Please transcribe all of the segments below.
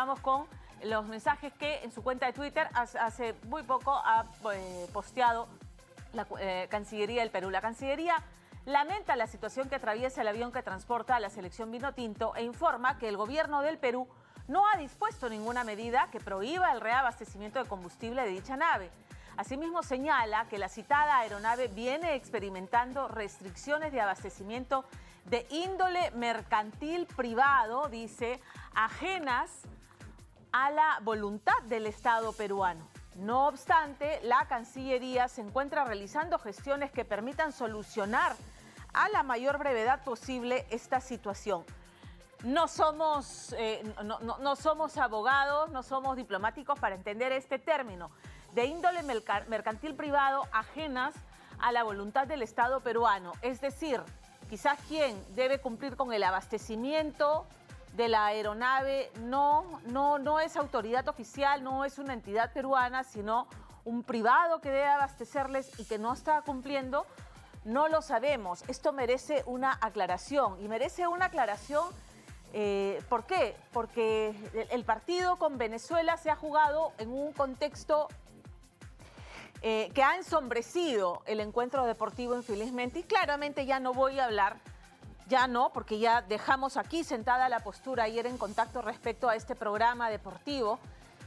Vamos con los mensajes que en su cuenta de Twitter hace muy poco ha eh, posteado la eh, Cancillería del Perú. La Cancillería lamenta la situación que atraviesa el avión que transporta a la selección vino tinto e informa que el gobierno del Perú no ha dispuesto ninguna medida que prohíba el reabastecimiento de combustible de dicha nave. Asimismo señala que la citada aeronave viene experimentando restricciones de abastecimiento de índole mercantil privado, dice, ajenas a la voluntad del Estado peruano. No obstante, la Cancillería se encuentra realizando gestiones que permitan solucionar a la mayor brevedad posible esta situación. No somos, eh, no, somos abogados, no somos diplomáticos para entender este término de índole mercantil privado ajenas a la voluntad del Estado peruano. Es decir, quizás quien debe cumplir con el abastecimiento de la aeronave no, no, no es autoridad oficial, no es una entidad peruana, sino un privado que debe abastecerles y que no está cumpliendo, no lo sabemos. Esto merece una aclaración y merece una aclaración. Eh, ¿Por qué? Porque el partido con Venezuela se ha jugado en un contexto eh, que ha ensombrecido el encuentro deportivo infelizmente y claramente ya no voy a hablar ya no, porque ya dejamos aquí sentada la postura ayer en contacto respecto a este programa deportivo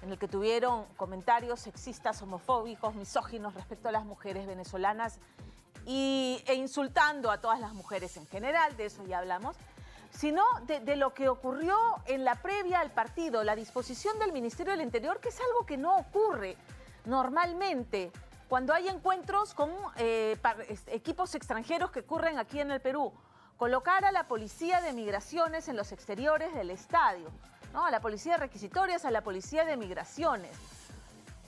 en el que tuvieron comentarios sexistas, homofóbicos, misóginos respecto a las mujeres venezolanas y, e insultando a todas las mujeres en general, de eso ya hablamos, sino de, lo que ocurrió en la previa al partido, la disposición del Ministerio del Interior, que es algo que no ocurre normalmente cuando hay encuentros con eh, equipos extranjeros que ocurren aquí en el Perú colocar a la policía de migraciones en los exteriores del estadio, ¿no? a la policía de requisitorias, a la policía de migraciones.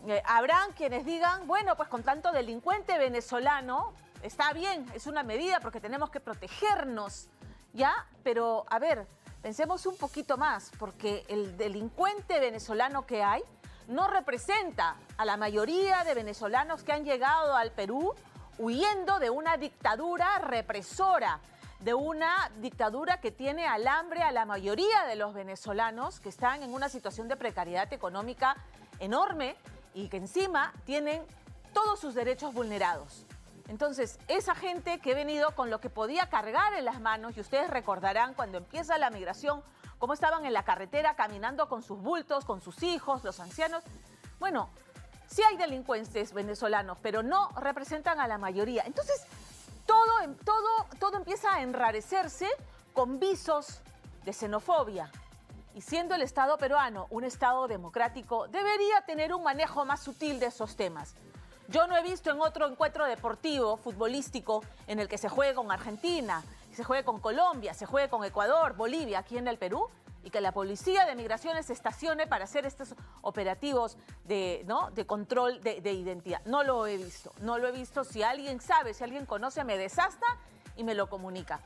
Eh, habrán quienes digan, bueno, pues con tanto delincuente venezolano, está bien, es una medida porque tenemos que protegernos, ¿ya? Pero, a ver, pensemos un poquito más, porque el delincuente venezolano que hay no representa a la mayoría de venezolanos que han llegado al Perú huyendo de una dictadura represora de una dictadura que tiene al hambre a la mayoría de los venezolanos que están en una situación de precariedad económica enorme y que encima tienen todos sus derechos vulnerados. Entonces, esa gente que ha venido con lo que podía cargar en las manos, y ustedes recordarán cuando empieza la migración, cómo estaban en la carretera caminando con sus bultos, con sus hijos, los ancianos. Bueno, sí hay delincuentes venezolanos, pero no representan a la mayoría. Entonces, todo, todo, todo empieza a enrarecerse con visos de xenofobia. Y siendo el Estado peruano un Estado democrático, debería tener un manejo más sutil de esos temas. Yo no he visto en otro encuentro deportivo, futbolístico, en el que se juegue con Argentina, se juegue con Colombia, se juegue con Ecuador, Bolivia, aquí en el Perú, y que la policía de migraciones estacione para hacer estos operativos de, ¿no? de control de, de, identidad. No lo he visto, no lo he visto. Si alguien sabe, si alguien conoce, me desasta y me lo comunica.